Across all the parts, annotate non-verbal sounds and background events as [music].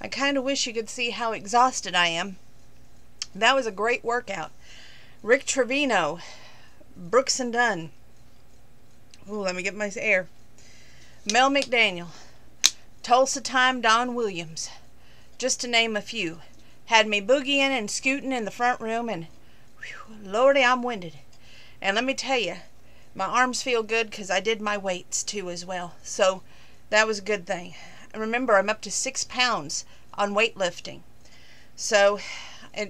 I kind of wish you could see how exhausted I am. That was a great workout. Rick Trevino, Brooks and Dunn. Ooh, let me get my air. Mel McDaniel, Tulsa Time Don Williams, just to name a few. Had me boogieing and scooting in the front room, and whew, lordy, I'm winded. And let me tell you, my arms feel good because I did my weights too as well. So that was a good thing. And remember, I'm up to six pounds on weightlifting. So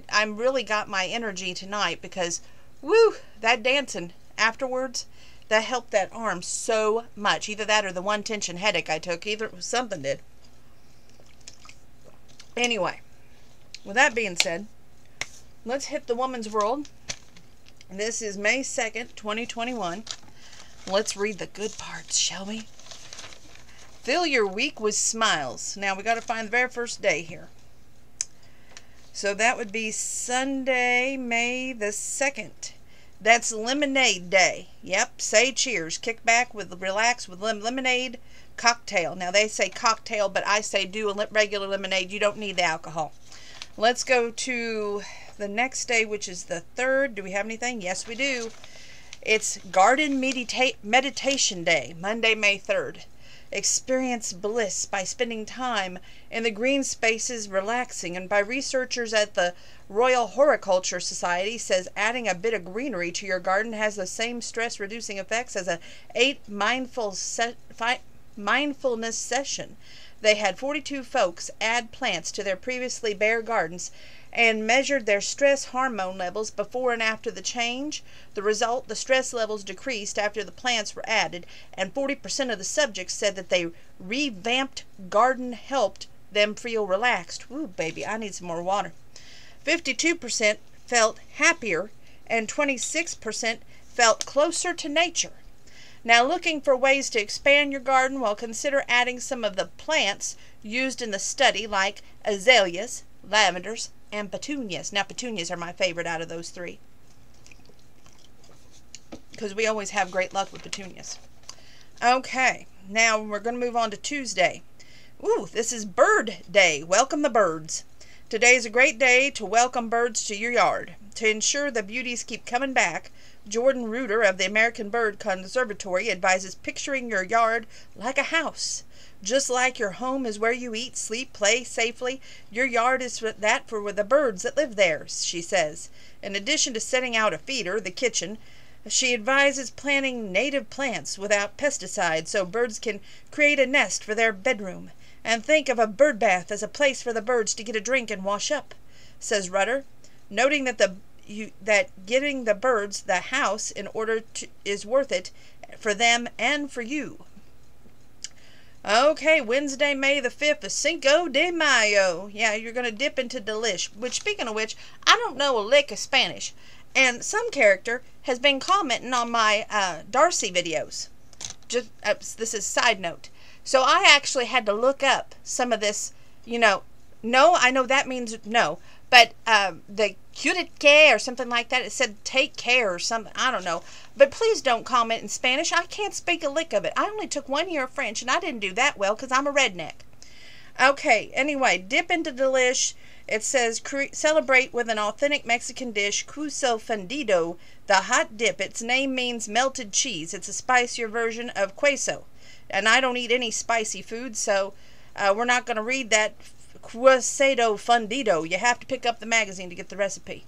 I'm really got my energy tonight because, woo, that dancing afterwards that helped that arm so much. Either that or the one tension headache I took. Either something did. Anyway, with that being said, let's hit the woman's world. This is May 2nd, 2021. Let's read the good parts, shall we? Fill your week with smiles. Now we got to find the very first day here. So that would be Sunday, May the 2nd. That's Lemonade Day. Yep, say cheers. Kick back with relax with lemonade cocktail. Now they say cocktail, but I say do a regular lemonade. You don't need the alcohol. Let's go to the next day, which is the 3rd. Do we have anything? Yes, we do. It's Garden Medita- Meditation Day, Monday, May 3rd. Experience bliss by spending time in the green spaces relaxing and by researchers at the Royal Horticulture Society says adding a bit of greenery to your garden has the same stress reducing effects as a 8 mindful se- fi- mindfulness session. They had 42 folks add plants to their previously bare gardens and measured their stress hormone levels before and after the change. The result, the stress levels decreased after the plants were added, and 40% of the subjects said that they revamped garden helped them feel relaxed. Ooh, baby, I need some more water. 52% felt happier, and 26% felt closer to nature. Now, looking for ways to expand your garden, well, consider adding some of the plants used in the study, like azaleas, lavenders, and petunias. Now, petunias are my favorite out of those three because we always have great luck with petunias. Okay, now we're going to move on to Tuesday. Ooh, this is Bird Day. Welcome the birds. Today is a great day to welcome birds to your yard. To ensure the beauties keep coming back, Jordan Rutter of the American Bird Conservatory advises picturing your yard like a house. Just like your home is where you eat, sleep, play safely, your yard is that for the birds that live there, she says. In addition to setting out a feeder, the kitchen, she advises planting native plants without pesticides so birds can create a nest for their bedroom. And think of a bird bath as a place for the birds to get a drink and wash up, says Rutter, noting that the you, that getting the birds the house in order to is worth it for them and for you. Okay, Wednesday, May the 5th is Cinco de Mayo. Yeah, you're going to dip into delish. Which, speaking of which, I don't know a lick of Spanish. And some character has been commenting on my uh, Darcy videos. Just uh, This is side note. So I actually had to look up some of this, you know. No, I know that means no. But um, the que or something like that, it said take care or something. I don't know. But please don't comment in Spanish. I can't speak a lick of it. I only took one year of French and I didn't do that well because I'm a redneck. Okay, anyway, dip into delish. It says celebrate with an authentic Mexican dish, queso fundido, the hot dip. Its name means melted cheese. It's a spicier version of queso. And I don't eat any spicy food, so uh, we're not going to read that quesado fundido. You have to pick up the magazine to get the recipe.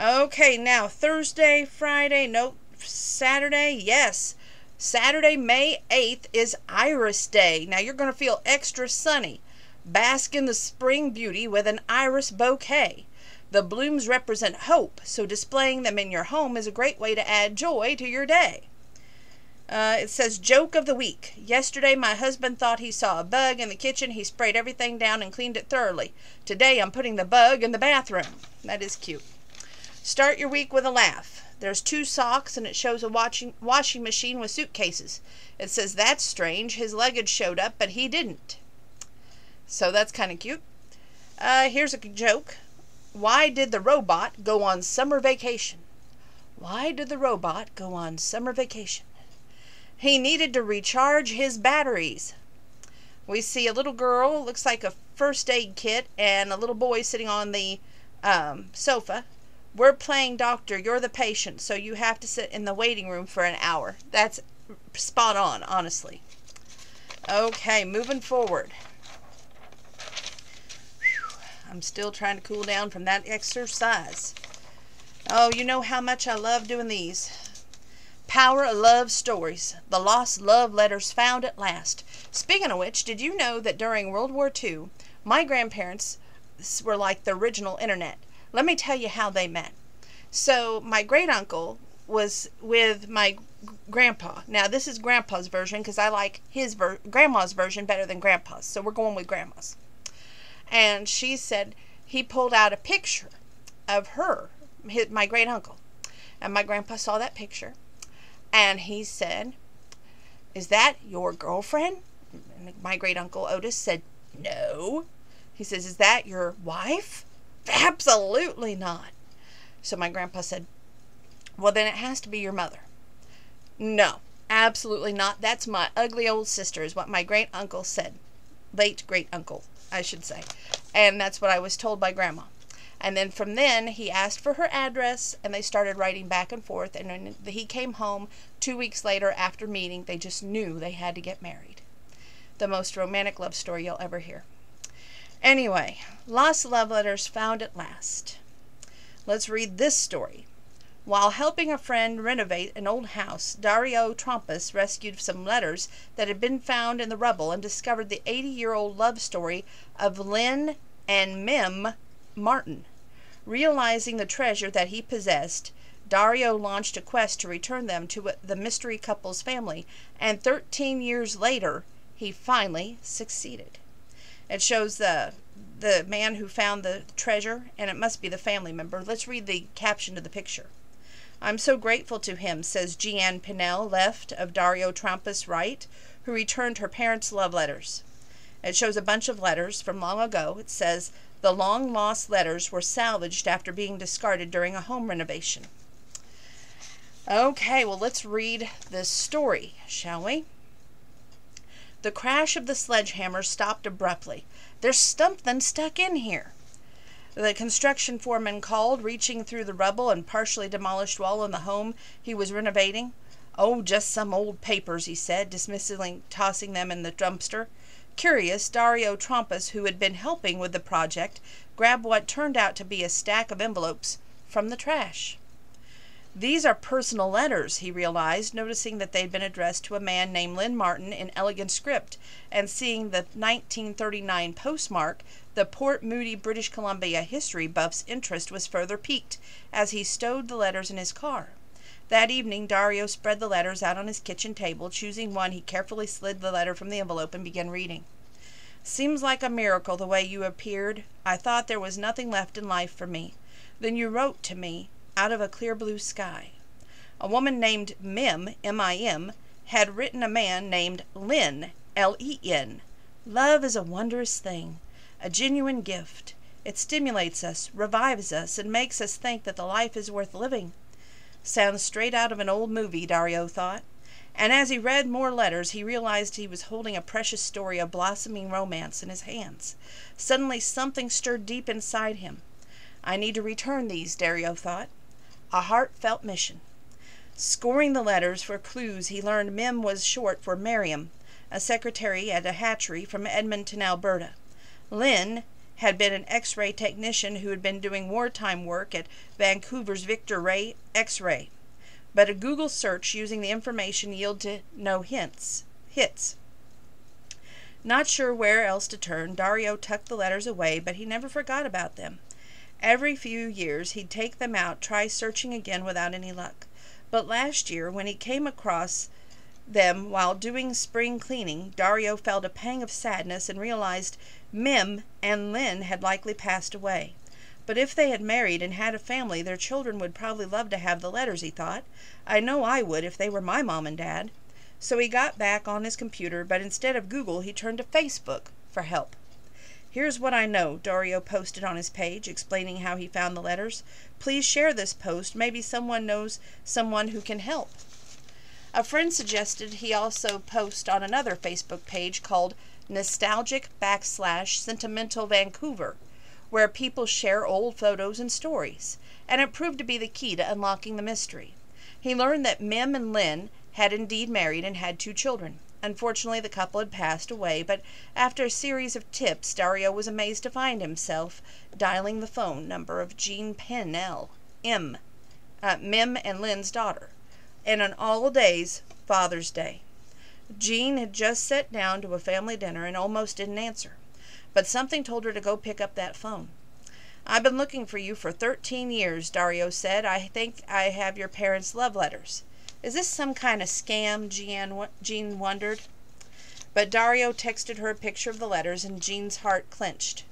Okay, now Thursday, Friday, nope, Saturday, yes. Saturday, May 8th is Iris Day. Now you're going to feel extra sunny. Bask in the spring beauty with an iris bouquet. The blooms represent hope, so displaying them in your home is a great way to add joy to your day. Uh, it says joke of the week. Yesterday, my husband thought he saw a bug in the kitchen. He sprayed everything down and cleaned it thoroughly. Today, I'm putting the bug in the bathroom. That is cute. Start your week with a laugh. There's two socks, and it shows a washing washing machine with suitcases. It says that's strange. His luggage showed up, but he didn't. So that's kind of cute. Uh, here's a joke. Why did the robot go on summer vacation? Why did the robot go on summer vacation? He needed to recharge his batteries. We see a little girl, looks like a first aid kit, and a little boy sitting on the um, sofa. We're playing doctor, you're the patient, so you have to sit in the waiting room for an hour. That's spot on, honestly. Okay, moving forward. I'm still trying to cool down from that exercise. Oh, you know how much I love doing these. Power of Love Stories. The Lost Love Letters Found at Last. Speaking of which, did you know that during World War II, my grandparents were like the original internet? Let me tell you how they met. So, my great uncle was with my grandpa. Now, this is grandpa's version because I like his ver- grandma's version better than grandpa's. So, we're going with grandma's and she said he pulled out a picture of her, his, my great uncle. And my grandpa saw that picture and he said, Is that your girlfriend? My great uncle Otis said, No. He says, Is that your wife? Absolutely not. So my grandpa said, Well, then it has to be your mother. No, absolutely not. That's my ugly old sister, is what my great uncle said. Late great uncle I should say. And that's what I was told by Grandma. And then from then, he asked for her address, and they started writing back and forth. And when he came home two weeks later after meeting, they just knew they had to get married. The most romantic love story you'll ever hear. Anyway, lost love letters found at last. Let's read this story. While helping a friend renovate an old house, Dario Trampas rescued some letters that had been found in the rubble and discovered the 80 year old love story of Len and Mim Martin. Realizing the treasure that he possessed, Dario launched a quest to return them to the mystery couple's family, and 13 years later, he finally succeeded. It shows the the man who found the treasure, and it must be the family member. Let's read the caption to the picture. I'm so grateful to him, says Jeanne Pinnell, left of Dario Trampas right, who returned her parents' love letters. It shows a bunch of letters from long ago. It says, the long lost letters were salvaged after being discarded during a home renovation. Okay, well, let's read this story, shall we? The crash of the sledgehammer stopped abruptly. There's something stuck in here. The construction foreman called, reaching through the rubble and partially demolished wall in the home he was renovating. Oh, just some old papers, he said, dismissively tossing them in the dumpster. Curious, Dario Trompas, who had been helping with the project, grabbed what turned out to be a stack of envelopes from the trash. These are personal letters, he realized, noticing that they'd been addressed to a man named Len Martin in elegant script, and seeing the 1939 postmark, the Port Moody, British Columbia history buff's interest was further piqued as he stowed the letters in his car. That evening Dario spread the letters out on his kitchen table. Choosing one, he carefully slid the letter from the envelope and began reading. Seems like a miracle the way you appeared. I thought there was nothing left in life for me. Then you wrote to me out of a clear blue sky. A woman named Mim, M-I-M, had written a man named Len, L-E-N. Love is a wondrous thing a genuine gift. It stimulates us, revives us, and makes us think that the life is worth living. Sounds straight out of an old movie, Dario thought. And as he read more letters, he realized he was holding a precious story of blossoming romance in his hands. Suddenly, something stirred deep inside him. I need to return these, Dario thought. A heartfelt mission. Scoring the letters for clues, he learned Mim was short for Miriam, a secretary at a hatchery from Edmonton, Alberta. Len had been an X-ray technician who had been doing wartime work at Vancouver's Victor Ray X-ray. But a Google search using the information yielded no hints. Hits. Not sure where else to turn, Dario tucked the letters away, but he never forgot about them. Every few years he'd take them out, try searching again without any luck. But last year, when he came across them while doing spring cleaning, Dario felt a pang of sadness and realized Mim and Len had likely passed away. But if they had married and had a family, their children would probably love to have the letters, he thought. I know I would if they were my mom and dad. So he got back on his computer, but instead of Google, he turned to Facebook for help. Here's what I know, Dario posted on his page, explaining how he found the letters. Please share this post. Maybe someone knows someone who can help. A friend suggested he also post on another Facebook page called nostalgic backslash sentimental Vancouver, where people share old photos and stories, and it proved to be the key to unlocking the mystery. He learned that Mem and Len had indeed married and had two children. Unfortunately, the couple had passed away, but after a series of tips, Dario was amazed to find himself dialing the phone number of Jean Pennell, M, uh, Mem and Len's daughter, and on all days, Father's Day. Jean had just sat down to a family dinner and almost didn't answer, but something told her to go pick up that phone. I've been looking for you for 13 years, Dario said. I think I have your parents' love letters. Is this some kind of scam? Jean wondered. But Dario texted her a picture of the letters, and Jean's heart clenched.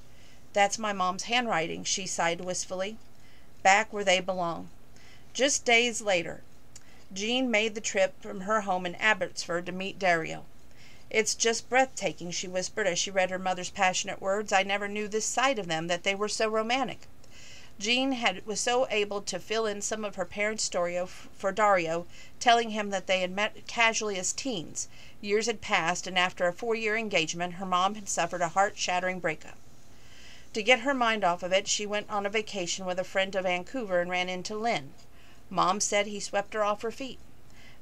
That's my mom's handwriting, she sighed wistfully. Back where they belong. Just days later, Jean made the trip from her home in Abbotsford to meet Dario. It's just breathtaking, she whispered as she read her mother's passionate words. I never knew this side of them, that they were so romantic. Jean had was so able to fill in some of her parents' story for Dario, telling him that they had met casually as teens. Years had passed, and after a four-year engagement, her mom had suffered a heart-shattering breakup. To get her mind off of it, she went on a vacation with a friend to Vancouver and ran into Len. Mom said he swept her off her feet.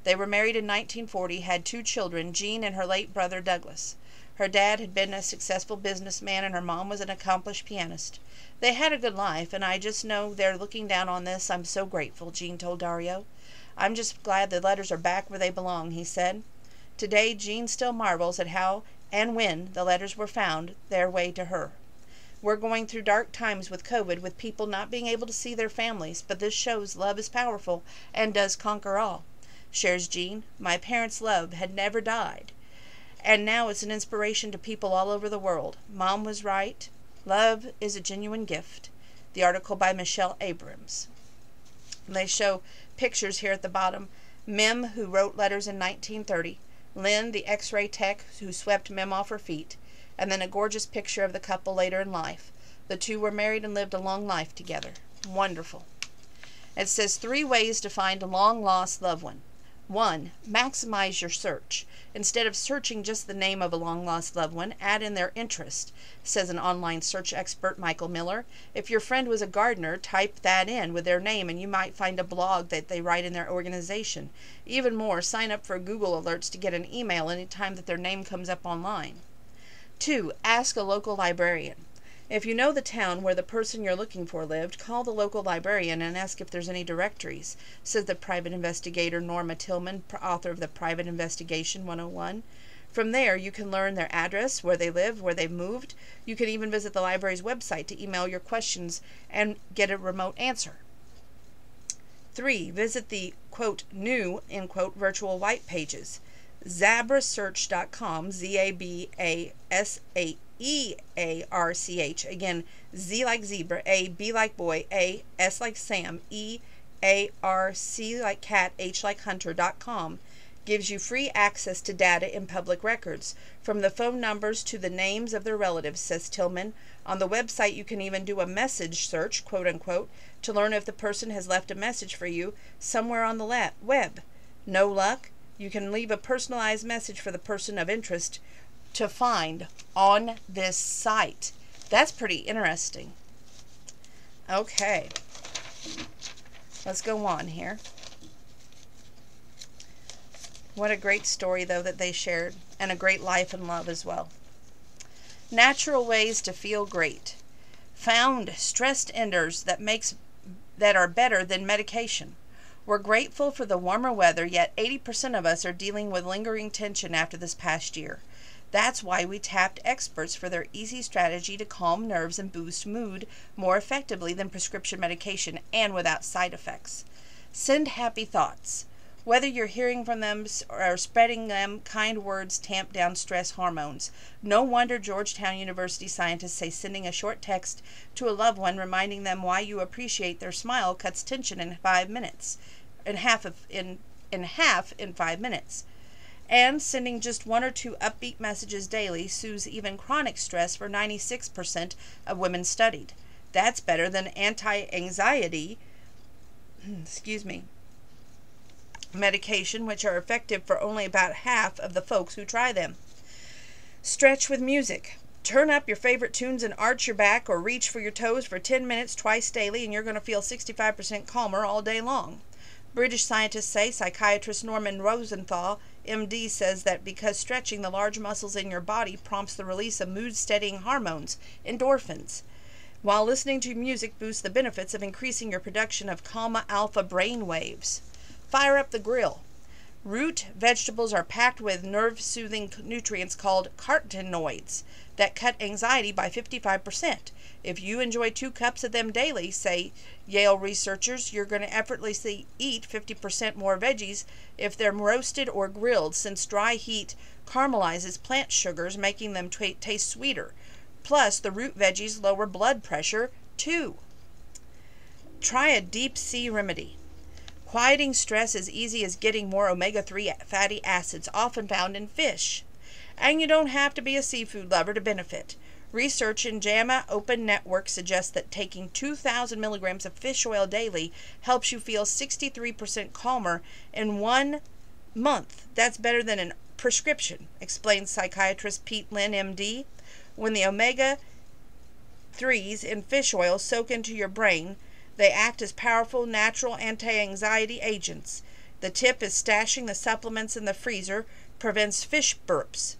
They were married in 1940, had two children, Jean and her late brother Douglas. Her dad had been a successful businessman and her mom was an accomplished pianist. They had a good life, and I just know they're looking down on this. I'm so grateful, Jean told Dario. I'm just glad the letters are back where they belong, he said. Today, Jean still marvels at how and when the letters were found their way to her. We're going through dark times with COVID, with people not being able to see their families, but this shows love is powerful and does conquer all. Shares Jean, my parents' love had never died. And now it's an inspiration to people all over the world. Mom was right. Love is a genuine gift. The article by Michelle Abrams. They show pictures here at the bottom. Mem, who wrote letters in 1930. Len, the x ray tech who swept Mem off her feet and then a gorgeous picture of the couple later in life. The two were married and lived a long life together. Wonderful. It says three ways to find a long lost loved one. One, maximize your search. Instead of searching just the name of a long lost loved one, add in their interest, says an online search expert, Michael Miller. If your friend was a gardener, type that in with their name and you might find a blog that they write in their organization. Even more, sign up for Google Alerts to get an email anytime that their name comes up online. 2. Ask a local librarian. If you know the town where the person you're looking for lived, call the local librarian and ask if there's any directories, says the private investigator Norma Tillman, author of the Private Investigation 101. From there, you can learn their address, where they live, where they've moved. You can even visit the library's website to email your questions and get a remote answer. 3. Visit the quote new in quote virtual white pages zabasearch.com, Z A B A S A E A R C H. Again, Z like zebra, A, B like boy, A, S like Sam, E, A, R, C like cat, H like hunter.com gives you free access to data in public records, from the phone numbers to the names of their relatives, says Tillman. On the website, you can even do a message search, quote unquote, to learn if the person has left a message for you somewhere on the web. No luck? You can leave a personalized message for the person of interest to find on this site. That's pretty interesting. Okay. Let's go on here. What a great story, though, that they shared, and a great life and love as well. Natural ways to feel great. Found stress enders that makes that are better than medication. We're grateful for the warmer weather, yet 80% of us are dealing with lingering tension after this past year. That's why we tapped experts for their easy strategy to calm nerves and boost mood more effectively than prescription medication and without side effects. Send happy thoughts. Whether you're hearing from them or spreading them, kind words tamp down stress hormones. No wonder Georgetown University scientists say sending a short text to a loved one reminding them why you appreciate their smile cuts tension in five minutes in half of in in half in five minutes. And sending just one or two upbeat messages daily soothes even chronic stress for 96% of women studied. That's better than anti-anxiety, [clears throat] excuse me, medication, which are effective for only about half of the folks who try them. Stretch with music. Turn up your favorite tunes and arch your back or reach for your toes for 10 minutes twice daily, and you're going to feel 65% calmer all day long. British scientists say psychiatrist Norman Rosenthal, MD, says that because stretching the large muscles in your body prompts the release of mood steadying hormones, endorphins, while listening to music boosts the benefits of increasing your production of gamma alpha brain waves. Fire up the grill. Root vegetables are packed with nerve soothing nutrients called carotenoids that cut anxiety by 55%. If you enjoy two cups of them daily, say Yale researchers, you're going to effortlessly eat 50% more veggies if they're roasted or grilled, since dry heat caramelizes plant sugars, making them t- taste sweeter. Plus, the root veggies lower blood pressure too. Try a deep sea remedy. Quieting stress is easy as getting more omega 3 fatty acids, often found in fish. And you don't have to be a seafood lover to benefit. Research in JAMA Open Network suggests that taking 2,000 milligrams of fish oil daily helps you feel 63% calmer in one month. That's better than a prescription, explains psychiatrist Pete Lynn, MD. When the omega 3s in fish oil soak into your brain, they act as powerful natural anti anxiety agents. The tip is stashing the supplements in the freezer prevents fish burps.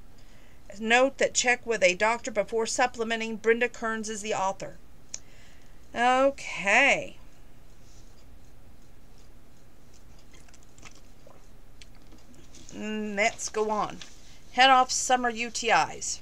Note that check with a doctor before supplementing. Brenda Kearns is the author. Okay. Mm, let's go on. Head off summer UTIs.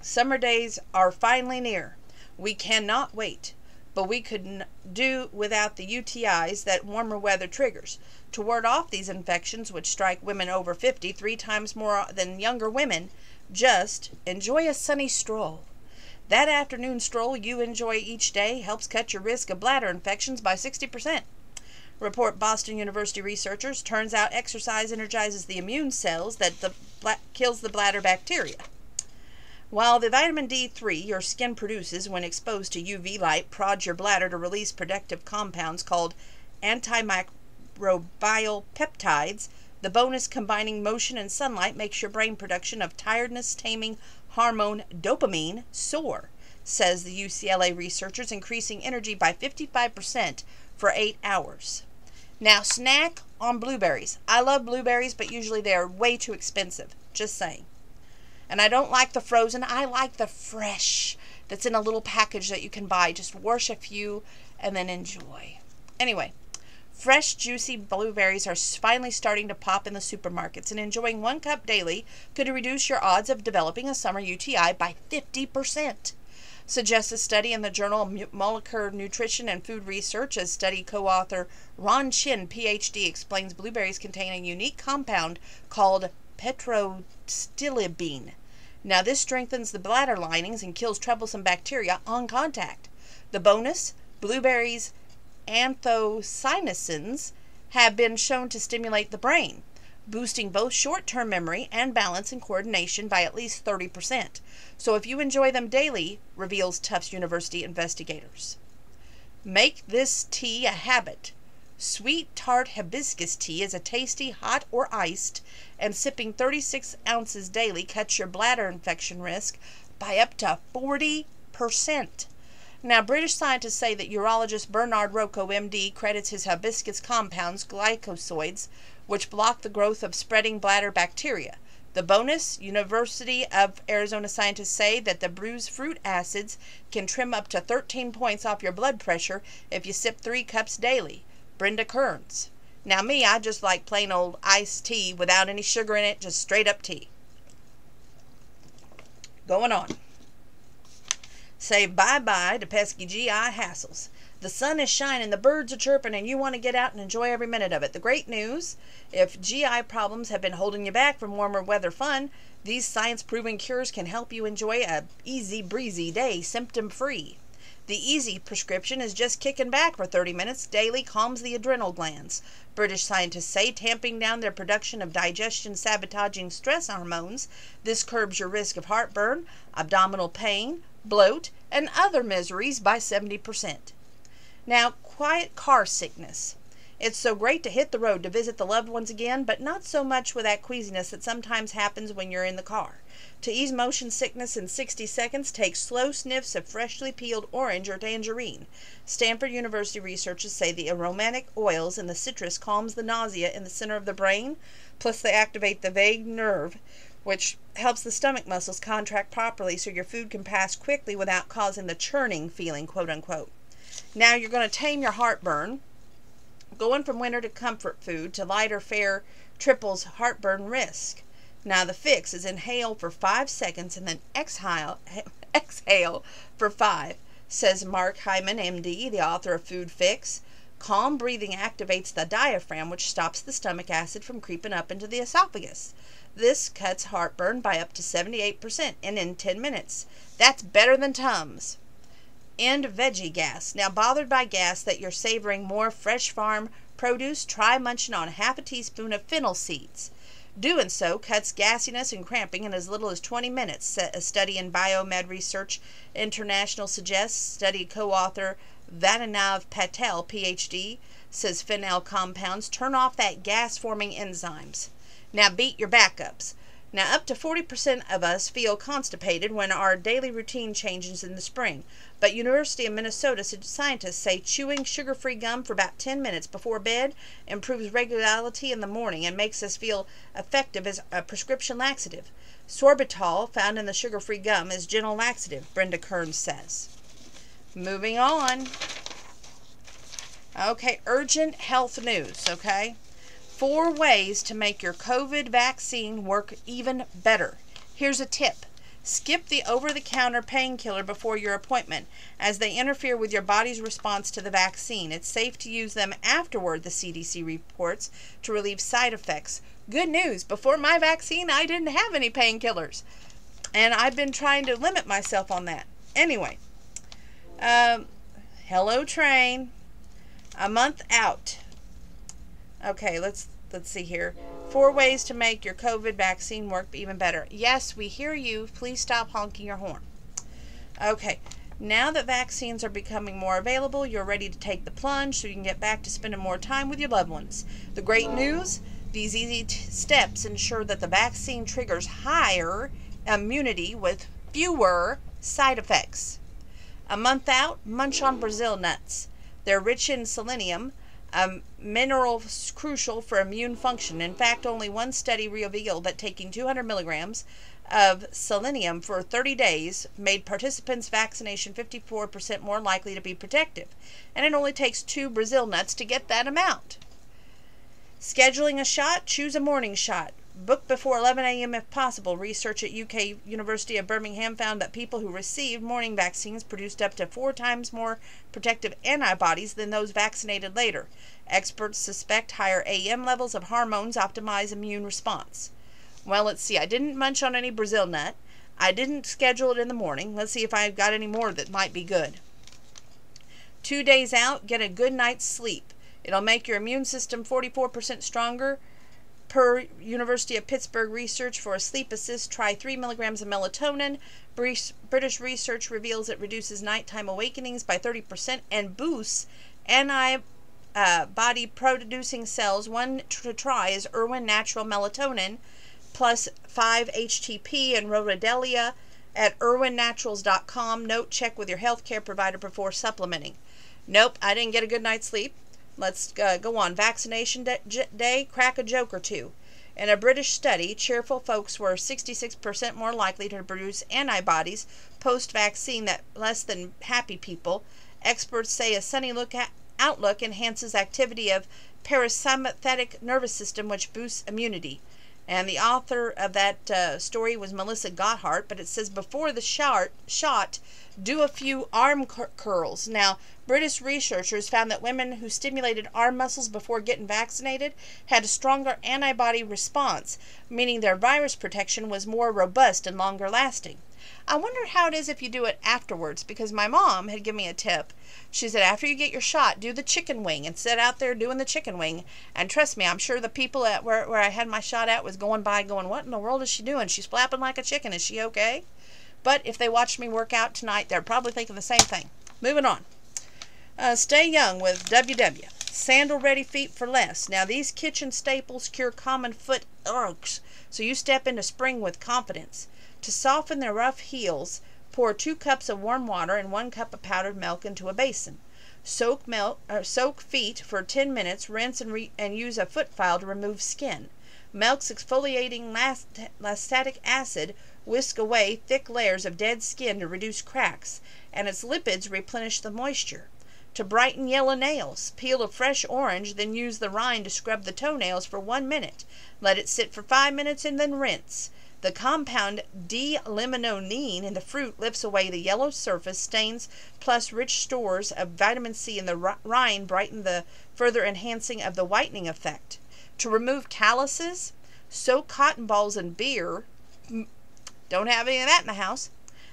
Summer days are finally near. We cannot wait but we could do without the UTIs that warmer weather triggers. To ward off these infections, which strike women over 50 three times more uh, than younger women, just enjoy a sunny stroll. That afternoon stroll you enjoy each day helps cut your risk of bladder infections by 60%. Report Boston University researchers turns out exercise energizes the immune cells that the, kills the bladder bacteria. While the vitamin D3 your skin produces when exposed to UV light prods your bladder to release protective compounds called antimicrobial peptides, the bonus combining motion and sunlight makes your brain production of tiredness taming hormone dopamine soar, says the UCLA researchers, increasing energy by 55% for 8 hours. Now, snack on blueberries. I love blueberries, but usually they are way too expensive. Just saying. And I don't like the frozen. I like the fresh that's in a little package that you can buy. Just wash a few and then enjoy. Anyway, fresh, juicy blueberries are finally starting to pop in the supermarkets, and enjoying one cup daily could reduce your odds of developing a summer UTI by 50%. Suggests a study in the journal Molecular Nutrition and Food Research as study co-author Ron Chin, PhD, explains blueberries contain a unique compound called pterostilbene. Now, this strengthens the bladder linings and kills troublesome bacteria on contact. The bonus blueberries' anthocyanins have been shown to stimulate the brain, boosting both short term memory and balance and coordination by at least 30%. So, if you enjoy them daily, reveals Tufts University investigators. Make this tea a habit. Sweet tart hibiscus tea is a tasty, hot or iced, and sipping 36 ounces daily cuts your bladder infection risk by up to 40%. Now, British scientists say that urologist Bernard Rocco, MD, credits his hibiscus compounds, glycosides, which block the growth of spreading bladder bacteria. The bonus University of Arizona scientists say that the bruised fruit acids can trim up to 13 points off your blood pressure if you sip three cups daily. Brenda Kearns. Now, me, I just like plain old iced tea without any sugar in it, just straight up tea. Going on. Say bye bye to pesky GI hassles. The sun is shining, the birds are chirping, and you want to get out and enjoy every minute of it. The great news if GI problems have been holding you back from warmer weather fun, these science proven cures can help you enjoy a easy breezy day symptom free. The easy prescription is just kicking back for 30 minutes daily calms the adrenal glands. British scientists say tamping down their production of digestion sabotaging stress hormones. This curbs your risk of heartburn, abdominal pain, bloat, and other miseries by 70%. Now, quiet car sickness. It's so great to hit the road to visit the loved ones again, but not so much with that queasiness that sometimes happens when you're in the car. To ease motion sickness in 60 seconds, take slow sniffs of freshly peeled orange or tangerine. Stanford University researchers say the aromatic oils in the citrus calms the nausea in the center of the brain, plus they activate the vagus nerve, which helps the stomach muscles contract properly so your food can pass quickly without causing the churning feeling, quote unquote. Now you're going to tame your heartburn. Going from winter to comfort food to lighter fare triples heartburn risk. Now the fix is inhale for five seconds and then exhale, [laughs] exhale for five, says Mark Hyman, MD, the author of Food Fix. Calm breathing activates the diaphragm, which stops the stomach acid from creeping up into the esophagus. This cuts heartburn by up to 78% and in 10 minutes. That's better than Tums. End veggie gas. Now, bothered by gas that you're savoring more fresh farm produce, try munching on half a teaspoon of fennel seeds. Doing so cuts gassiness and cramping in as little as 20 minutes, a study in Biomed Research International suggests. Study co-author Vadanav Patel, PhD, says fennel compounds turn off that gas-forming enzymes. Now beat your backups. Now, up to 40% of us feel constipated when our daily routine changes in the spring. But University of Minnesota scientists say chewing sugar-free gum for about 10 minutes before bed improves regularity in the morning and makes us feel effective as a prescription laxative. Sorbitol, found in the sugar-free gum, is gentle laxative, Brenda Kearns says. Moving on. Okay, urgent health news, okay? Four ways to make your COVID vaccine work even better. Here's a tip. Skip the over the counter painkiller before your appointment, as they interfere with your body's response to the vaccine. It's safe to use them afterward, the CDC reports, to relieve side effects. Good news before my vaccine, I didn't have any painkillers. And I've been trying to limit myself on that. Anyway, um, hello, train. A month out. Okay, let's let's see here. Four ways to make your COVID vaccine work even better. Yes, we hear you. Please stop honking your horn. Okay, now that vaccines are becoming more available, you're ready to take the plunge so you can get back to spending more time with your loved ones. The great news these easy steps ensure that the vaccine triggers higher immunity with fewer side effects. A month out, munch on Brazil nuts. They're rich in selenium, a mineral crucial for immune function. In fact, only one study revealed that taking 200 milligrams of selenium for 30 days made participants' vaccination 54% more likely to be protective. And it only takes two Brazil nuts to get that amount. Scheduling a shot, choose a morning shot. Book before 11 a.m. if possible. Research at UK University of Birmingham found that people who received morning vaccines produced up to four times more protective antibodies than those vaccinated later. Experts suspect higher AM levels of hormones optimize immune response. Well, let's see. I didn't munch on any Brazil nut. I didn't schedule it in the morning. Let's see if I've got any more that might be good. Two days out, get a good night's sleep. It'll make your immune system 44% stronger Per University of Pittsburgh research for a sleep assist, try 3 milligrams of melatonin. British research reveals it reduces nighttime awakenings by 30% and boosts antibody uh, producing cells. One to try is Irwin Natural Melatonin plus 5-HTP and Rhodiola at irwinnaturals.com. Note check with your healthcare provider before supplementing. Nope, I didn't get a good night's sleep. Let's uh, go on. Vaccination day, crack a joke or two. In a British study, cheerful folks were 66% more likely to produce antibodies post vaccine than less than happy people. Experts say a sunny look outlook enhances activity of parasympathetic nervous system, which boosts immunity. And the author of that uh, story was Melissa Gotthard, but it says before the shot, shot do a few arm cur curls. Now, British researchers found that women who stimulated arm muscles before getting vaccinated had a stronger antibody response, meaning their virus protection was more robust and longer lasting. I wonder how it is if you do it afterwards, because my mom had given me a tip. She said, after you get your shot, do the chicken wing and sit out there doing the chicken wing. And trust me, I'm sure the people at where, where I had my shot at was going by going, what in the world is she doing? She's flapping like a chicken. Is she okay? But if they watched me work out tonight, they're probably thinking the same thing. Moving on. Uh, stay young with WW. Sandal ready feet for less. Now, these kitchen staples cure common foot aches, so you step into spring with confidence. To soften their rough heels, pour two cups of warm water and one cup of powdered milk into a basin. Soak feet for 10 minutes, rinse and, and use a foot file to remove skin. Milk's exfoliating lactic acid whisk away thick layers of dead skin to reduce cracks, and its lipids replenish the moisture. To brighten yellow nails, peel a fresh orange, then use the rind to scrub the toenails for one minute. Let it sit for five minutes and then rinse. The compound D-limonene in the fruit lifts away the yellow surface stains, plus rich stores of vitamin C in the rind brighten the further enhancing of the whitening effect. To remove calluses, soak cotton balls in beer. Don't have any of that in the house.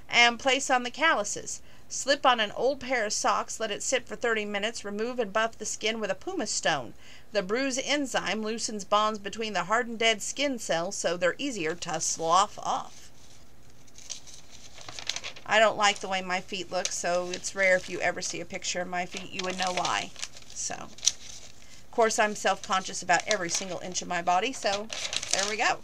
And place on the calluses. Slip on an old pair of socks, let it sit for 30 minutes, remove and buff the skin with a pumice stone. The bruise enzyme loosens bonds between the hardened dead skin cells so they're easier to slough off. I don't like the way my feet look, so it's rare if you ever see a picture of my feet, you would know why. So, of course, I'm self-conscious about every single inch of my body, so there we go.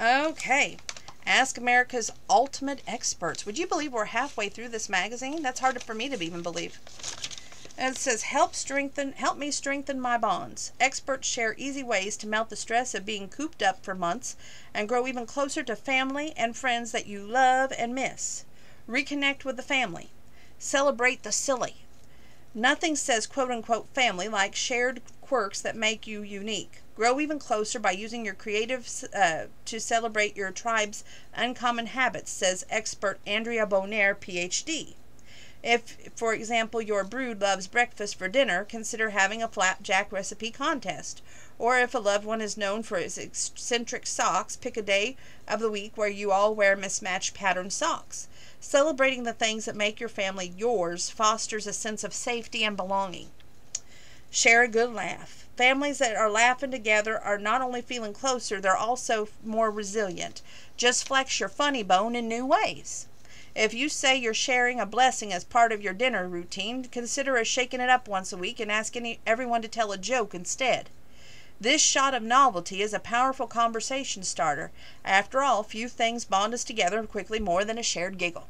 Okay, Ask America's Ultimate Experts. Would you believe we're halfway through this magazine? That's hard for me to even believe. And it says, help strengthen, help me strengthen my bonds. Experts share easy ways to melt the stress of being cooped up for months and grow even closer to family and friends that you love and miss. Reconnect with the family. Celebrate the silly. Nothing says quote unquote family like shared quirks that make you unique. Grow even closer by using your creative uh, to celebrate your tribe's uncommon habits, says expert Andrea Bonior, PhD. If, for example, your brood loves breakfast for dinner, consider having a flapjack recipe contest. Or if a loved one is known for his eccentric socks, pick a day of the week where you all wear mismatched patterned socks. Celebrating the things that make your family yours fosters a sense of safety and belonging. Share a good laugh. Families that are laughing together are not only feeling closer, they're also more resilient. Just flex your funny bone in new ways. If you say you're sharing a blessing as part of your dinner routine, consider a shaking it up once a week and asking everyone to tell a joke instead. This shot of novelty is a powerful conversation starter. After all, few things bond us together quickly more than a shared giggle.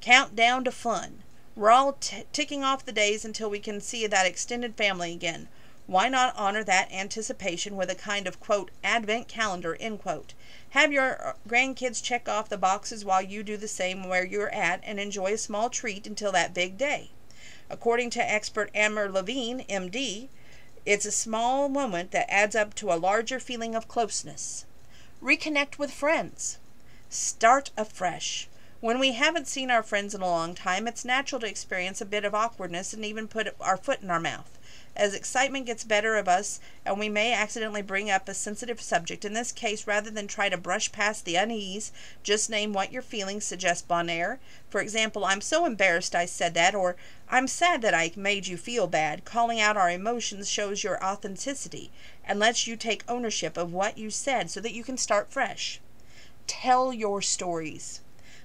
Count down to fun. We're all t- ticking off the days until we can see that extended family again. Why not honor that anticipation with a kind of quote advent calendar end quote? Have your uh, grandkids check off the boxes while you do the same where you're at and enjoy a small treat until that big day. According to expert Amir Levine, MD, it's a small moment that adds up to a larger feeling of closeness. Reconnect with friends. Start afresh. When we haven't seen our friends in a long time, it's natural to experience a bit of awkwardness and even put our foot in our mouth. As excitement gets better of us, and we may accidentally bring up a sensitive subject, in this case, rather than try to brush past the unease, just name what you're feeling, suggests Bonior. For example, I'm so embarrassed I said that, or I'm sad that I made you feel bad. Calling out our emotions shows your authenticity and lets you take ownership of what you said so that you can start fresh. Tell your stories.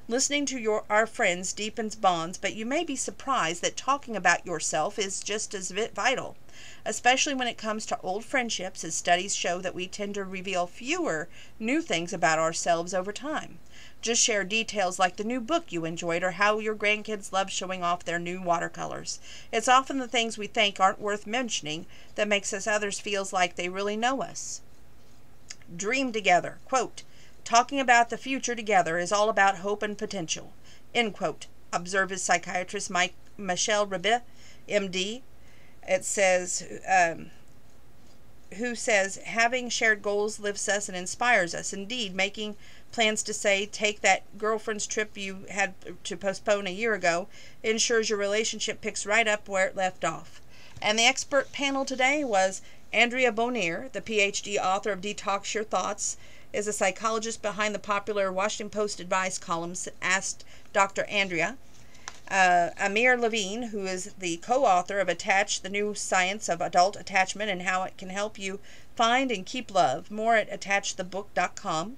Listening to your our friends deepens bonds, but you may be surprised that talking about yourself is just as vital, especially when it comes to old friendships, as studies show that we tend to reveal fewer new things about ourselves over time. Just share details like the new book you enjoyed or how your grandkids love showing off their new watercolors. It's often the things we think aren't worth mentioning that makes us others feels like they really know us. Dream together. Quote, Talking about the future together is all about hope and potential. End quote. Observes psychiatrist Mike Michelle Riba, MD. It says, um, who says, having shared goals lifts us and inspires us. Indeed, making plans to say, take that girlfriend's trip you had to postpone a year ago ensures your relationship picks right up where it left off. And the expert panel today was Andrea Bonior, the PhD author of Detox Your Thoughts, is a psychologist behind the popular Washington Post advice columns, asked Dr. Andrea. Uh, Amir Levine, who is the co author of Attached the New Science of Adult Attachment and How It Can Help You Find and Keep Love. More at attachedthebook.com.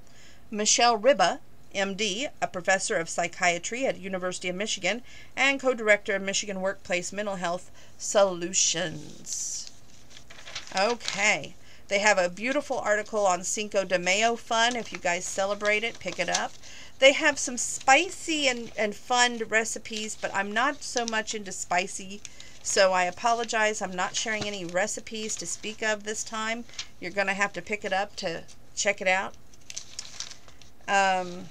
Michelle Riba, MD, a professor of psychiatry at University of Michigan and co-director of Michigan Workplace Mental Health Solutions. Okay. They have a beautiful article on Cinco de Mayo fun. If you guys celebrate it, pick it up. They have some spicy and, and fun recipes, but I'm not so much into spicy. So I apologize. I'm not sharing any recipes to speak of this time. You're going to have to pick it up to check it out. Um,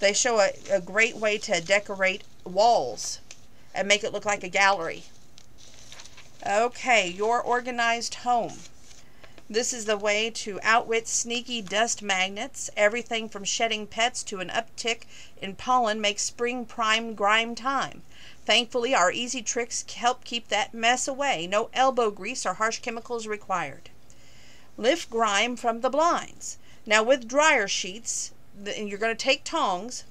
they show a, a great way to decorate walls and make it look like a gallery. Okay, your organized home. This is the way to outwit sneaky dust magnets. Everything from shedding pets to an uptick in pollen makes spring prime grime time. Thankfully, our easy tricks help keep that mess away. No elbow grease or harsh chemicals required. Lift grime from the blinds. Now with dryer sheets, you're going to take tongs.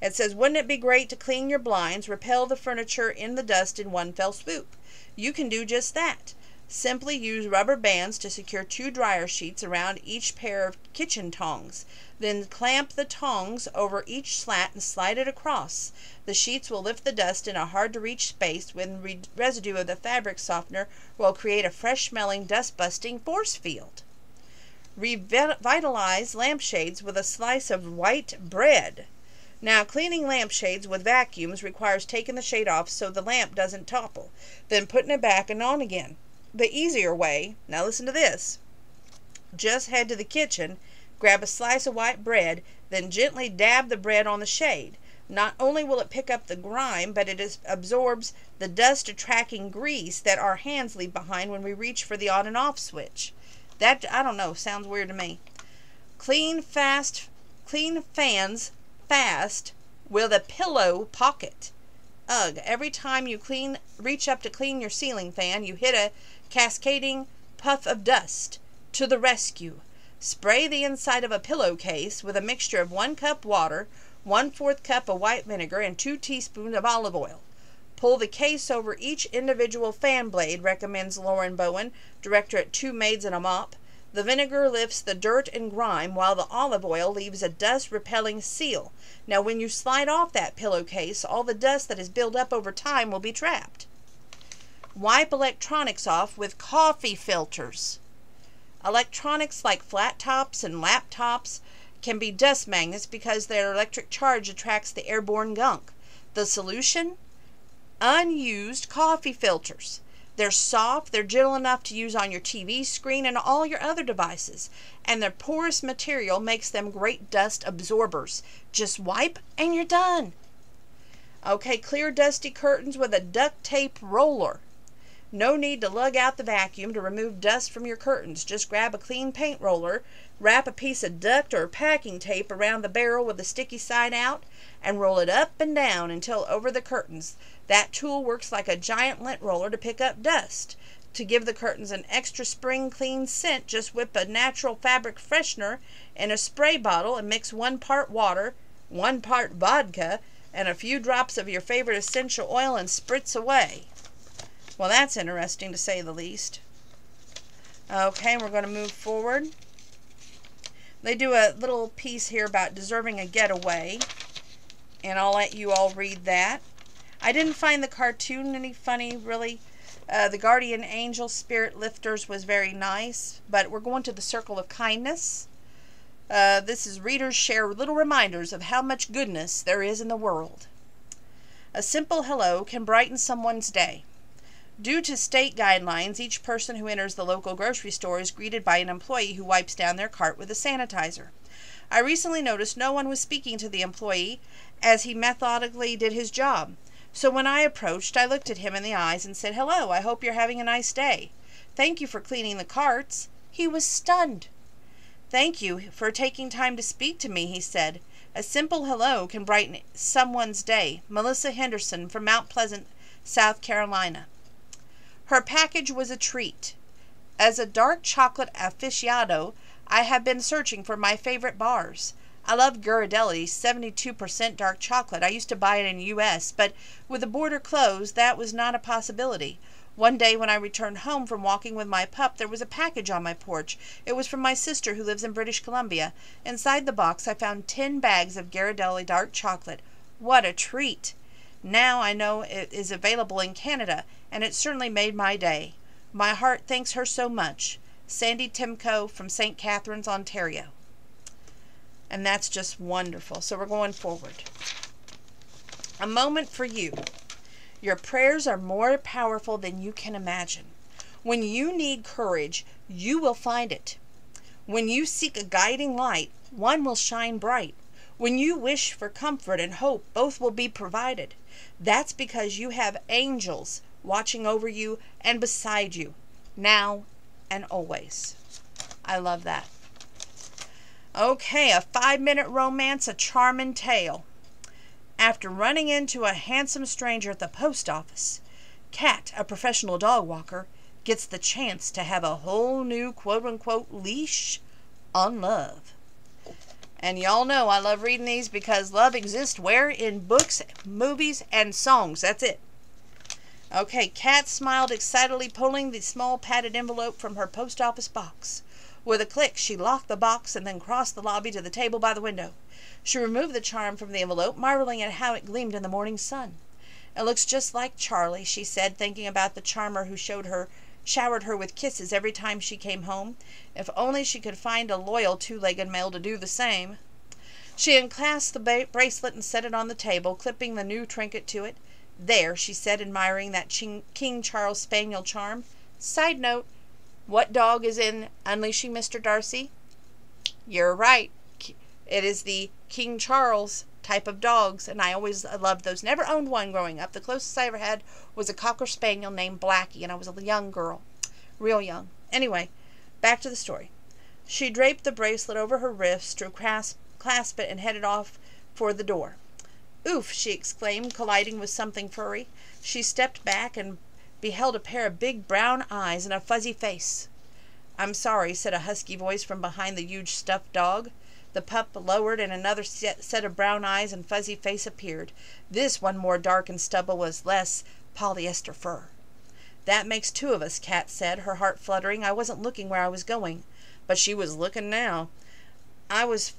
It says, wouldn't it be great to clean your blinds, repel the furniture in the dust in one fell swoop? You can do just that. Simply use rubber bands to secure two dryer sheets around each pair of kitchen tongs. Then clamp the tongs over each slat and slide it across. The sheets will lift the dust in a hard to reach space when re residue of the fabric softener will create a fresh smelling dust busting force field. Revitalize lampshades with a slice of white bread. Now, cleaning lampshades with vacuums requires taking the shade off so the lamp doesn't topple, then putting it back and on again. The easier way, now listen to this. Just head to the kitchen, grab a slice of white bread, then gently dab the bread on the shade. Not only will it pick up the grime, but it is, absorbs the dust attracting grease that our hands leave behind when we reach for the on and off switch. That, I don't know, sounds weird to me. Clean fast, clean fans fast with a pillow pocket. Ugh, every time you clean, reach up to clean your ceiling fan, you hit a cascading puff of dust. To the rescue. Spray the inside of a pillowcase with a mixture of one cup water, one fourth cup of white vinegar, and two teaspoons of olive oil. Pull the case over each individual fan blade, recommends Lauren Bowen, director at Two Maids and a Mop. The vinegar lifts the dirt and grime, while the olive oil leaves a dust repelling seal. Now, when you slide off that pillowcase, all the dust that has built up over time will be trapped. Wipe electronics off with coffee filters. Electronics like flat tops and laptops can be dust magnets because their electric charge attracts the airborne gunk. The solution? unused coffee filters. They're soft, they're gentle enough to use on your TV screen and all your other devices, and their porous material makes them great dust absorbers. Just wipe and you're done. Okay, clear dusty curtains with a duct tape roller. No need to lug out the vacuum to remove dust from your curtains. Just grab a clean paint roller, wrap a piece of duct or packing tape around the barrel with the sticky side out, and roll it up and down until over the curtains. That tool works like a giant lint roller to pick up dust. To give the curtains an extra spring clean scent, just whip a natural fabric freshener in a spray bottle and mix one part water, one part vodka, and a few drops of your favorite essential oil and spritz away. Well, that's interesting to say the least. Okay, we're going to move forward. They do a little piece here about deserving a getaway, and I'll let you all read that. I didn't find the cartoon any funny, really. Uh, the Guardian Angel Spirit Lifters was very nice, but we're going to the Circle of Kindness. Uh, this is readers share little reminders of how much goodness there is in the world. A simple hello can brighten someone's day. Due to state guidelines, each person who enters the local grocery store is greeted by an employee who wipes down their cart with a sanitizer. I recently noticed no one was speaking to the employee as he methodically did his job. So when I approached, I looked at him in the eyes and said, Hello, I hope you're having a nice day. Thank you for cleaning the carts. He was stunned. Thank you for taking time to speak to me, he said. A simple hello can brighten someone's day. Melissa Henderson from Mount Pleasant, South Carolina. Her package was a treat. As a dark chocolate aficionado, I have been searching for my favorite bars. I love Ghirardelli's 72% dark chocolate. I used to buy it in US, but with the border closed, that was not a possibility. One day when I returned home from walking with my pup, there was a package on my porch. It was from my sister who lives in British Columbia. Inside the box, I found 10 bags of Ghirardelli dark chocolate. What a treat! Now I know it is available in Canada, and it certainly made my day. My heart thanks her so much. Sandy Timko from St. Catharines, Ontario. And that's just wonderful. So we're going forward. A moment for you. Your prayers are more powerful than you can imagine. When you need courage, you will find it. When you seek a guiding light, one will shine bright. When you wish for comfort and hope, both will be provided. That's because you have angels watching over you and beside you, now and always. I love that. Okay, a five minute romance, a charming tale. After running into a handsome stranger at the post office, Cat, a professional dog walker, gets the chance to have a whole new quote unquote leash on love. And y'all know I love reading these because love exists where? In books, movies, and songs. That's it. Okay, Cat smiled excitedly, pulling the small padded envelope from her post office box. With a click, she locked the box and then crossed the lobby to the table by the window. She removed the charm from the envelope, marveling at how it gleamed in the morning sun. It looks just like Charlie, she said, thinking about the charmer who showed her showered her with kisses every time she came home. If only she could find a loyal two-legged male to do the same. She unclasped the ba- bracelet and set it on the table, clipping the new trinket to it. There, she said, admiring that King Charles Spaniel charm. Side note, what dog is in Unleashing Mr. Darcy? You're right. It is the King Charles type of dogs, and I always uh, loved those. Never owned one growing up. The closest I ever had was a Cocker Spaniel named Blackie, and I was a young girl. Real young. Anyway, back to the story. She draped the bracelet over her wrist to clasp, clasp it and headed off for the door. Oof! she exclaimed, colliding with something furry. She stepped back and beheld a pair of big brown eyes and a fuzzy face. I'm sorry, said a husky voice from behind the huge stuffed dog. The pup lowered and another set of brown eyes and fuzzy face appeared. This one more dark and stubble was less polyester fur. That makes two of us, Cat said, her heart fluttering. I wasn't looking where I was going, but she was looking now. I was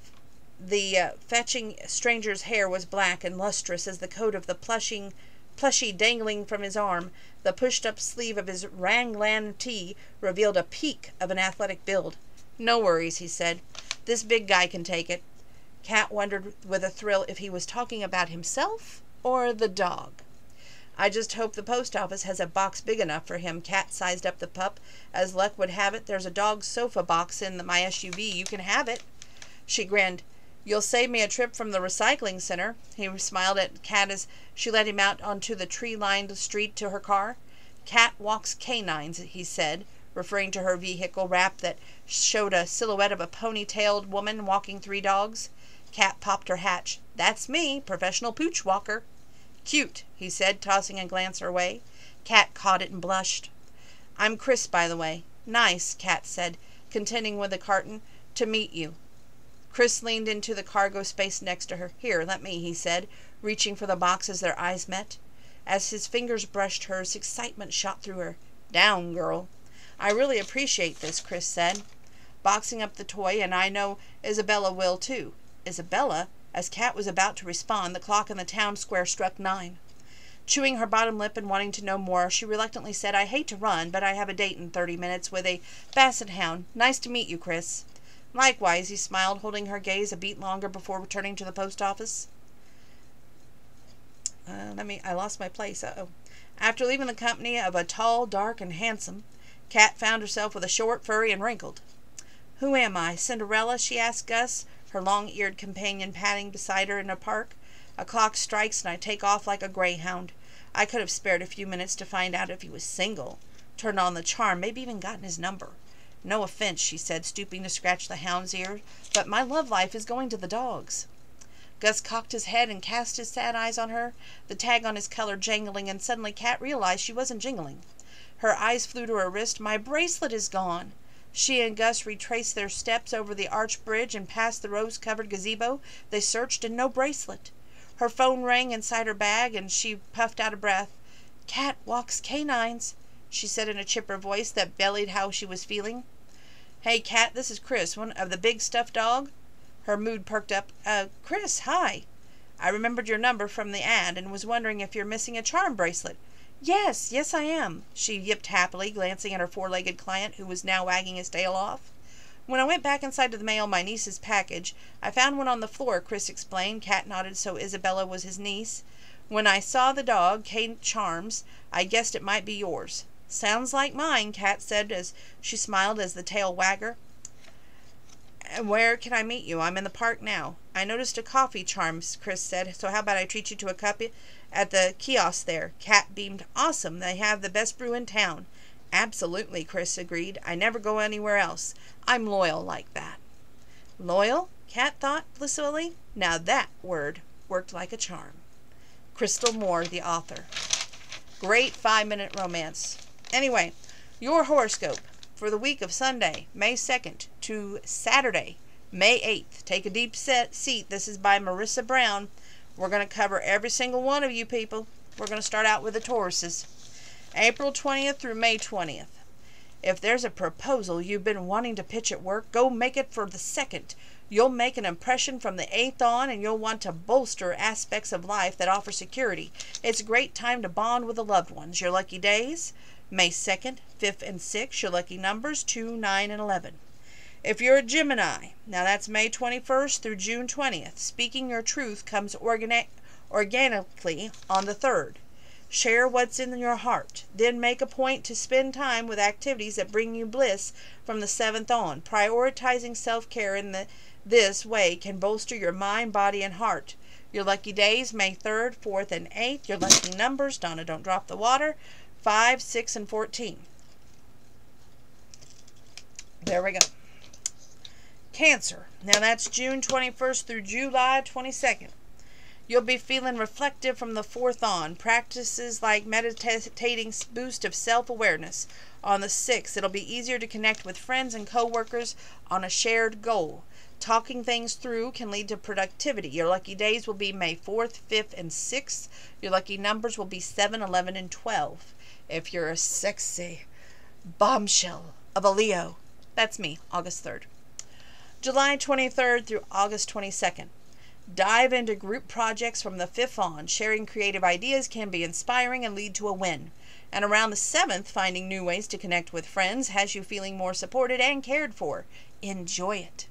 the uh, fetching stranger's hair was black and lustrous as the coat of the plushing plushy dangling from his arm. The pushed up sleeve of his raglan tee revealed a peak of an athletic build. No worries, he said. This big guy can take it. Cat wondered with a thrill if he was talking about himself or the dog. I just hope the post office has a box big enough for him. Cat sized up the pup. As luck would have it, there's a dog sofa box in my SUV. You can have it. She grinned. You'll save me a trip from the recycling center. He smiled at Cat as she led him out onto the tree lined street to her car. Cat walks canines, he said, referring to her vehicle wrap that showed a silhouette of a pony-tailed woman walking three dogs. Cat popped her hatch. That's me, professional pooch walker. Cute, he said, tossing a glance her way. Cat caught it and blushed. I'm Chris, by the way. Nice, Cat said, contending with the carton. To meet you. Chris leaned into the cargo space next to her. Here, let me, he said, reaching for the box as their eyes met. As his fingers brushed hers, excitement shot through her. Down, girl. I really appreciate this, Chris said, boxing up the toy, and I know Isabella will too. Isabella? As Cat was about to respond, the clock in the town square struck nine. Chewing her bottom lip and wanting to know more, she reluctantly said, I hate to run, but I have a date in thirty minutes with a basset hound. Nice to meet you, Chris. Likewise, he smiled, holding her gaze a beat longer before returning to the post office. Uh, let me, I lost my place. Uh oh. After leaving the company of a tall, dark, and handsome, Cat found herself with a short, furry, and wrinkled. Who am I? Cinderella? she asked Gus, her long eared companion padding beside her in a park. A clock strikes and I take off like a greyhound. I could have spared a few minutes to find out if he was single, turned on the charm, maybe even gotten his number. No offense, she said, stooping to scratch the hound's ear, but my love life is going to the dogs. Gus cocked his head and cast his sad eyes on her, the tag on his collar jangling, and suddenly Cat realized she wasn't jingling. Her eyes flew to her wrist. My bracelet is gone. She and Gus retraced their steps over the arch bridge and past the rose covered gazebo. They searched and no bracelet. Her phone rang inside her bag and she puffed out a breath. Cat walks canines she said in a chipper voice that bellied how she was feeling. Hey, Cat, this is Chris, one of the big stuffed dog. Her mood perked up. Uh, Chris, hi. I remembered your number from the ad and was wondering if you're missing a charm bracelet. Yes, yes, I am, she yipped happily, glancing at her four legged client, who was now wagging his tail off. When I went back inside to the mail my niece's package, I found one on the floor, Chris explained. Cat nodded so Isabella was his niece. When I saw the dog, Kate Charms, I guessed it might be yours. Sounds like mine, Cat said as she smiled as the tail wagger. And where can I meet you? I'm in the park now. I noticed a coffee, Charms, Chris said, so how about I treat you to a cup at the kiosk there? Cat beamed. Awesome. They have the best brew in town. Absolutely, Chris agreed. I never go anywhere else. I'm loyal like that. Loyal? Cat thought blissfully. Now that word worked like a charm. Crystal Moore, the author. Great five minute romance. Anyway, your horoscope for the week of Sunday, May 2nd to Saturday, May 8th. Take a deep set seat. This is by Marissa Brown. We're going to cover every single one of you people. We're going to start out with the Tauruses. April 20th through May 20th. If there's a proposal you've been wanting to pitch at work, go make it for the second. You'll make an impression from the 8th on, and you'll want to bolster aspects of life that offer security. It's a great time to bond with the loved ones. Your lucky days May 2nd, 5th, and 6th. Your lucky numbers 2, 9, and 11. If you're a Gemini, now that's May 21st through June 20th. Speaking your truth comes organi- organically on the 3rd. Share what's in your heart. Then make a point to spend time with activities that bring you bliss from the 7th on. Prioritizing self care in the, this way can bolster your mind, body, and heart. Your lucky days, May 3rd, 4th, and 8th. Your lucky numbers, Donna, don't drop the water, 5, 6, and 14. There we go. Cancer. Now that's June 21st through July 22nd. You'll be feeling reflective from the fourth on. Practices like meditating boost of self awareness. On the sixth, it'll be easier to connect with friends and coworkers on a shared goal. Talking things through can lead to productivity. Your lucky days will be May 4th, 5th, and 6th. Your lucky numbers will be 7, 11, and 12. If you're a sexy bombshell of a Leo, that's me, August 3rd. July 23rd through August 22nd. Dive into group projects from the 5th on. Sharing creative ideas can be inspiring and lead to a win. And around the 7th, finding new ways to connect with friends has you feeling more supported and cared for. Enjoy it.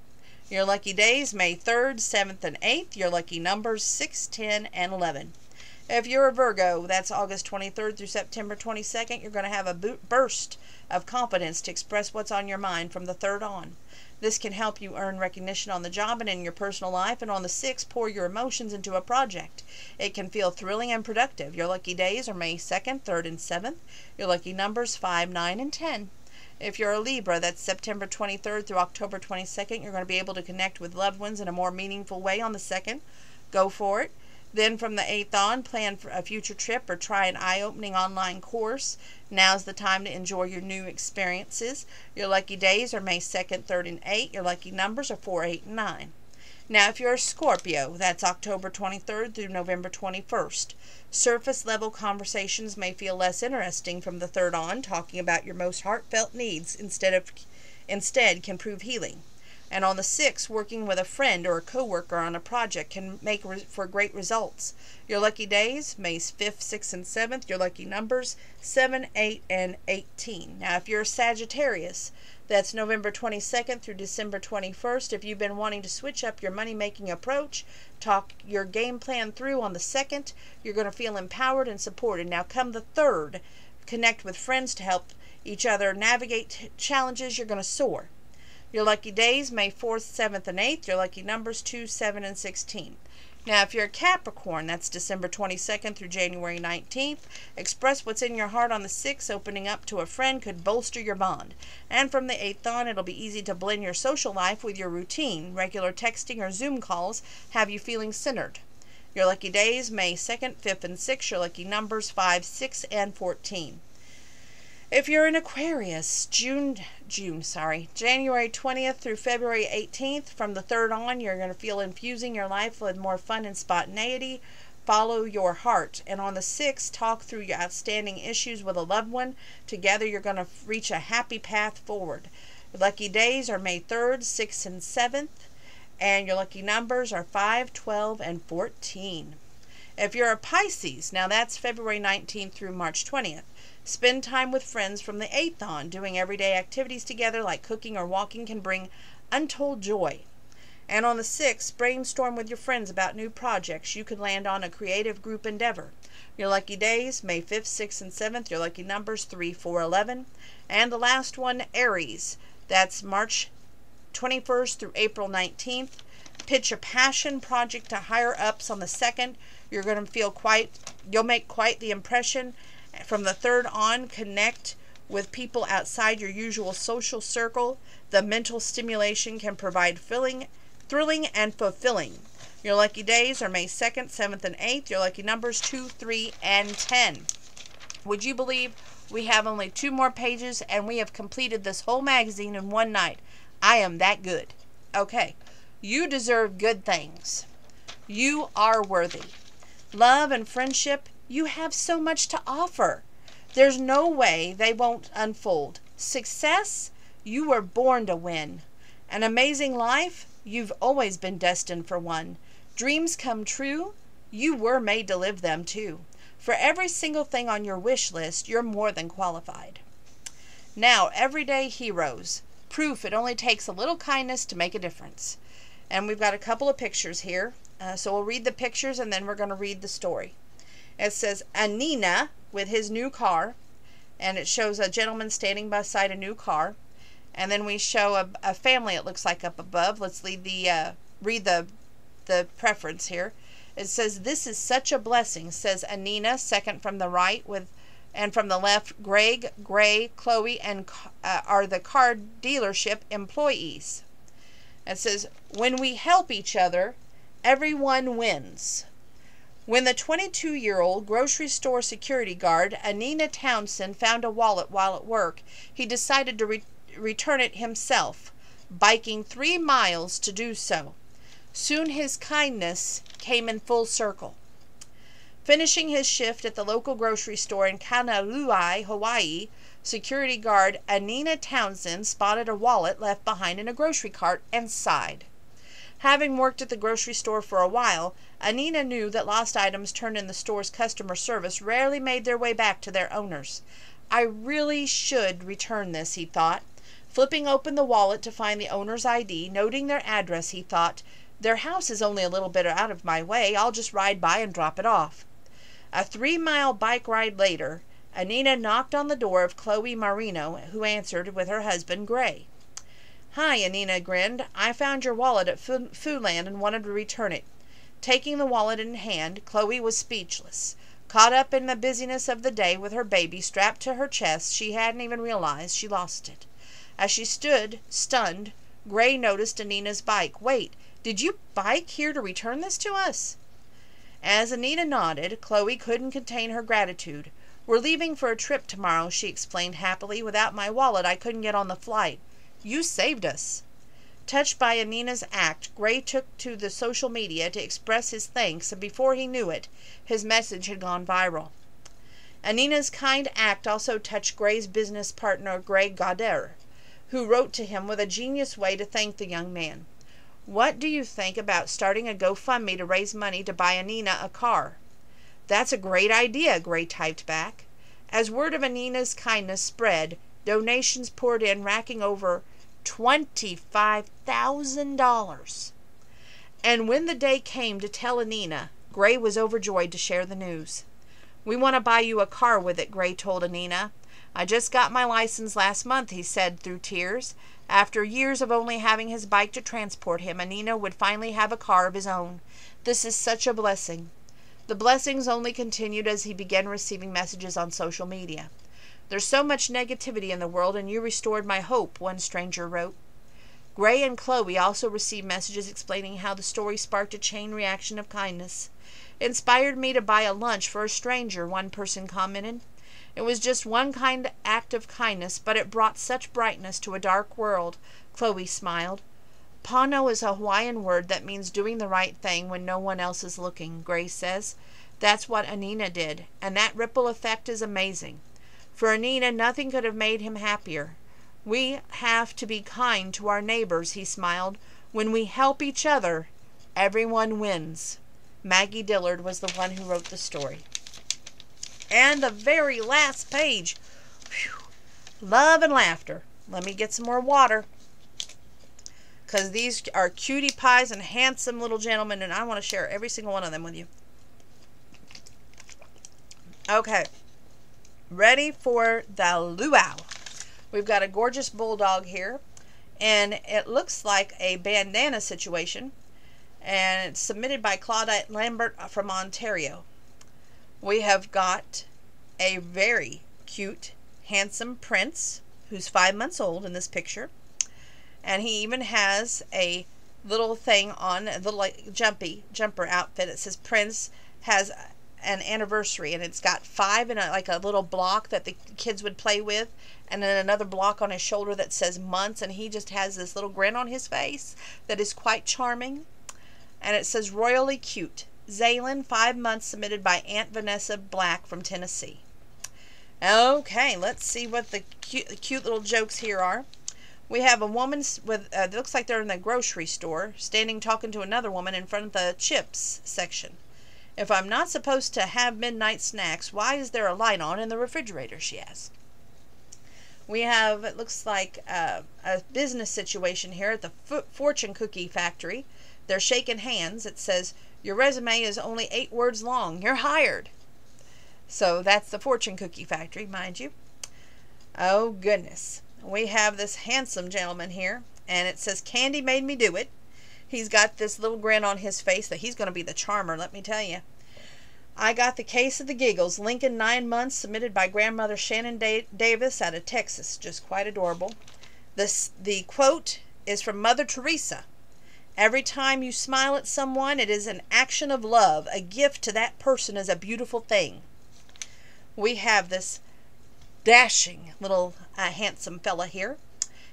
Your lucky days, May 3rd, 7th, and 8th. Your lucky numbers, 6, 10, and 11. If you're a Virgo, that's August 23rd through September 22nd, you're going to have a burst of confidence to express what's on your mind from the 3rd on. This can help you earn recognition on the job and in your personal life. And on the 6th, pour your emotions into a project. It can feel thrilling and productive. Your lucky days are May 2nd, 3rd, and 7th. Your lucky numbers 5, 9, and 10. If you're a Libra, that's September 23rd through October 22nd. You're going to be able to connect with loved ones in a more meaningful way on the 2nd. Go for it. Then from the 8th on, plan for a future trip or try an eye opening online course. Now's the time to enjoy your new experiences. Your lucky days are May 2nd, 3rd, and 8th. Your lucky numbers are 4, 8, and 9. Now, if you're a Scorpio, that's October 23rd through November 21st. Surface level conversations may feel less interesting from the 3rd on. Talking about your most heartfelt needs instead of instead can prove healing. And on the 6th, working with a friend or a coworker on a project can make re- for great results. Your lucky days, May 5th, 6th, and 7th. Your lucky numbers, 7, 8, and 18. Now, if you're a Sagittarius, that's November 22nd through December 21st. If you've been wanting to switch up your money making approach, talk your game plan through on the 2nd, you're going to feel empowered and supported. Now, come the 3rd, connect with friends to help each other navigate challenges. You're going to soar. Your lucky days, May 4th, 7th, and 8th. Your lucky numbers, 2, 7, and 16. Now, if you're a Capricorn, that's December 22nd through January 19th. Express what's in your heart on the 6th. Opening up to a friend could bolster your bond. And from the 8th on, it'll be easy to blend your social life with your routine. Regular texting or Zoom calls have you feeling centered. Your lucky days, May 2nd, 5th, and 6th. Your lucky numbers, 5, 6, and 14. If you're an Aquarius, June, June, sorry, January 20th through February 18th, from the 3rd on, you're going to feel infusing your life with more fun and spontaneity. Follow your heart. And on the 6th, talk through your outstanding issues with a loved one. Together, you're going to reach a happy path forward. Your lucky days are May 3rd, 6th, and 7th. And your lucky numbers are 5, 12, and 14. If you're a Pisces, now that's February 19th through March 20th. Spend time with friends from the 8th on. Doing everyday activities together like cooking or walking can bring untold joy. And on the 6th, brainstorm with your friends about new projects you could land on a creative group endeavor. Your lucky days, May 5th, 6th, and 7th. Your lucky numbers, 3, 4, 11. And the last one, Aries. That's March 21st through April 19th. Pitch a passion project to higher ups on the 2nd. You're going to feel quite, you'll make quite the impression. From the 3rd on, connect with people outside your usual social circle. The mental stimulation can provide filling, thrilling and fulfilling. Your lucky days are May 2nd, 7th, and 8th. Your lucky numbers 2, 3, and 10. Would you believe we have only two more pages and we have completed this whole magazine in one night? I am that good. Okay. You deserve good things. You are worthy. Love and friendship, you have so much to offer. There's no way they won't unfold. Success, you were born to win. An amazing life, you've always been destined for one. Dreams come true, you were made to live them too. For every single thing on your wish list, you're more than qualified. Now, everyday heroes. Proof it only takes a little kindness to make a difference. And we've got a couple of pictures here. Uh, so we'll read the pictures and then we're going to read the story. It says Anina with his new car, and it shows a gentleman standing beside a new car. And then we show a, a family, it looks like up above. Let's read the, uh, read the the preference here. It says, This is such a blessing, says Anina, second from the right, with and from the left, Greg, Gray, Chloe, and uh, are the car dealership employees. It says, When we help each other, everyone wins. When the 22 year old grocery store security guard, Anina Townsend, found a wallet while at work, he decided to re- return it himself, biking three miles to do so. Soon his kindness came in full circle. Finishing his shift at the local grocery store in Kaneohe, Hawaii, security guard Anina Townsend spotted a wallet left behind in a grocery cart and sighed. Having worked at the grocery store for a while, Anina knew that lost items turned in the store's customer service rarely made their way back to their owners. I really should return this, he thought. Flipping open the wallet to find the owner's ID, noting their address, he thought, their house is only a little bit out of my way. I'll just ride by and drop it off. A three mile bike ride later, Anina knocked on the door of Chloe Marino, who answered with her husband, Gray. Hi, Anina grinned. I found your wallet at Foodland and wanted to return it. Taking the wallet in hand, Chloe was speechless. Caught up in the busyness of the day with her baby strapped to her chest, she hadn't even realized she lost it. As she stood, stunned, Gray noticed Anina's bike. Wait, did you bike here to return this to us? As Anina nodded, Chloe couldn't contain her gratitude. We're leaving for a trip tomorrow, she explained happily. Without my wallet, I couldn't get on the flight. You saved us. Touched by Anina's act, Gray took to the social media to express his thanks, and before he knew it, his message had gone viral. Anina's kind act also touched Gray's business partner, Greg Goddard, who wrote to him with a genius way to thank the young man. What do you think about starting a GoFundMe to raise money to buy Anina a car? That's a great idea, Gray typed back. As word of Anina's kindness spread, donations poured in, racking over $25,000. And when the day came to tell Anina, Gray was overjoyed to share the news. We want to buy you a car with it, Gray told Anina. I just got my license last month, he said through tears. After years of only having his bike to transport him, Anina would finally have a car of his own. This is such a blessing. The blessings only continued as he began receiving messages on social media. There's so much negativity in the world, and you restored my hope, one stranger wrote. Gray and Chloe also received messages explaining how the story sparked a chain reaction of kindness. Inspired me to buy a lunch for a stranger, one person commented. It was just one kind act of kindness, but it brought such brightness to a dark world. Chloe smiled. Pono is a Hawaiian word that means doing the right thing when no one else is looking, Gray says. That's what Anina did, and that ripple effect is amazing. For Anina, nothing could have made him happier. We have to be kind to our neighbors, he smiled. When we help each other, everyone wins. Maggie Dillard was the one who wrote the story. And the very last page. Whew, love and laughter. Let me get some more water. Because these are cutie pies and handsome little gentlemen, and I want to share every single one of them with you. Okay. Ready for the luau. We've got a gorgeous bulldog here, and it looks like a bandana situation, and it's submitted by Claudette Lambert from Ontario. We have got a very cute, handsome prince who's five months old in this picture, and he even has a little thing on a little like jumpy jumper outfit. It says Prince has an anniversary and it's got five in a, like a little block that the kids would play with and then another block on his shoulder that says months and he just has this little grin on his face that is quite charming. And it says royally cute. Zaylin, five months submitted by Aunt Vanessa Black from Tennessee. Okay let's see what the cute, cute little jokes here are. We have a woman with uh, looks like they're in the grocery store standing talking to another woman in front of the chips section if I'm not supposed to have midnight snacks, why is there a light on in the refrigerator? She asked. We have, it looks like uh, a business situation here at the Fortune Cookie Factory. They're shaking hands. It says, Your resume is only eight words long. You're hired. So that's the Fortune Cookie Factory, mind you. Oh, goodness. We have this handsome gentleman here, and it says, Candy made me do it. He's got this little grin on his face that he's going to be the charmer, let me tell you. I got the case of the giggles, Lincoln nine months, submitted by grandmother Shannon da- Davis out of Texas. Just quite adorable. This the quote is from Mother Teresa. Every time you smile at someone, it is an action of love. A gift to that person is a beautiful thing. We have this dashing little uh, handsome fella here.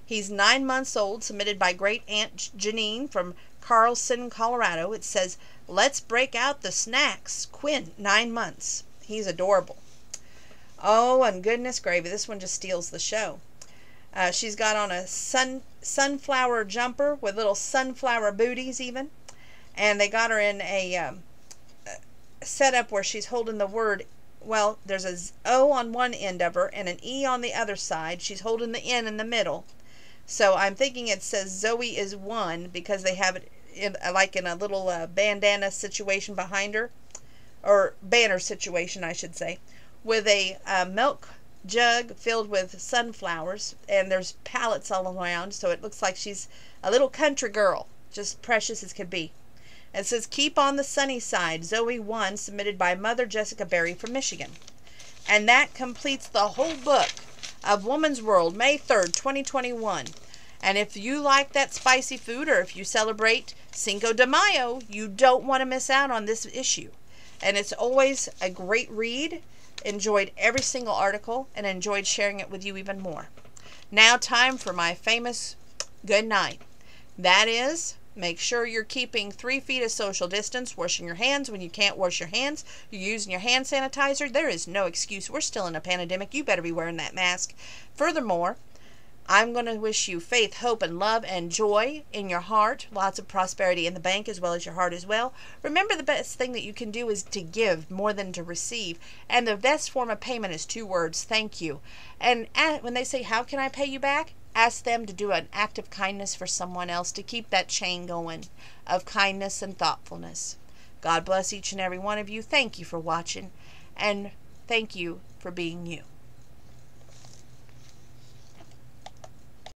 He's nine months old, submitted by great aunt Janine from Carlson, Colorado. It says, Let's break out the snacks. Quinn, nine months. He's adorable. Oh, and goodness gravy, this one just steals the show. Uh, she's got on a sun sunflower jumper with little sunflower booties even. And they got her in a um, setup where she's holding the word well, there's a O on one end of her and an E on the other side. She's holding the N in the middle. So I'm thinking it says Zoe is one because they have it in like in a little uh, bandana situation behind her, or banner situation, I should say, with a uh, milk jug filled with sunflowers, and there's pallets all around, so it looks like she's a little country girl, just precious as could be. It says, Keep on the sunny side, Zoe 1, submitted by Mother Jessica Berry from Michigan. And that completes the whole book of Woman's World, May 3rd, 2021. And if you like that spicy food or if you celebrate Cinco de Mayo, you don't want to miss out on this issue. And it's always a great read. Enjoyed every single article and enjoyed sharing it with you even more. Now, time for my famous good night. That is, make sure you're keeping three feet of social distance, washing your hands when you can't wash your hands, you're using your hand sanitizer. There is no excuse. We're still in a pandemic. You better be wearing that mask. Furthermore, I'm going to wish you faith, hope, and love and joy in your heart. Lots of prosperity in the bank as well as your heart as well. Remember, the best thing that you can do is to give more than to receive. And the best form of payment is two words thank you. And when they say, How can I pay you back? Ask them to do an act of kindness for someone else to keep that chain going of kindness and thoughtfulness. God bless each and every one of you. Thank you for watching. And thank you for being you.